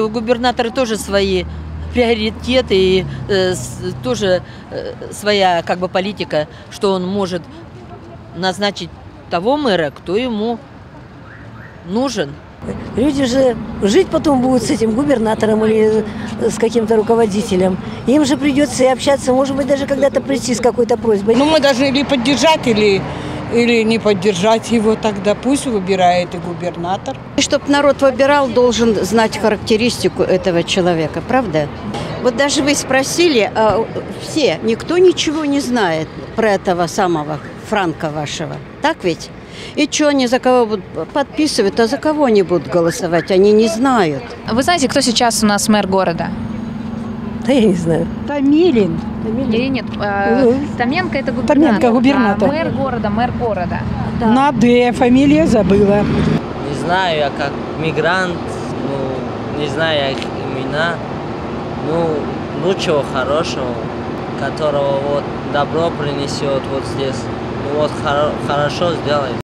У губернатора тоже свои приоритеты и э, с- тоже э, своя как бы политика, что он может назначить того мэра, кто ему нужен. Люди же жить потом будут с этим губернатором или с каким-то руководителем. Им же придется и общаться, может быть, даже когда-то прийти с какой-то просьбой. Ну, мы должны или поддержать, или, или не поддержать его тогда. Пусть выбирает и губернатор. Чтобы народ выбирал, должен знать характеристику этого человека, правда? Вот даже вы спросили, а, все, никто ничего не знает про этого самого Франка вашего. Так ведь? И что они за кого будут подписывать, а за кого они будут голосовать? Они не знают. Вы знаете, кто сейчас у нас мэр города? Да я не знаю. Томилин. Или нет? э, Ну. Томенко это губернатор. Томенко губернатор. А мэр города, мэр города. На Д, фамилия забыла. Не знаю, я как мигрант, ну, не знаю их имена. Ну, лучшего, хорошего, которого вот добро принесет вот здесь. Ну вот хоро- хорошо сделает.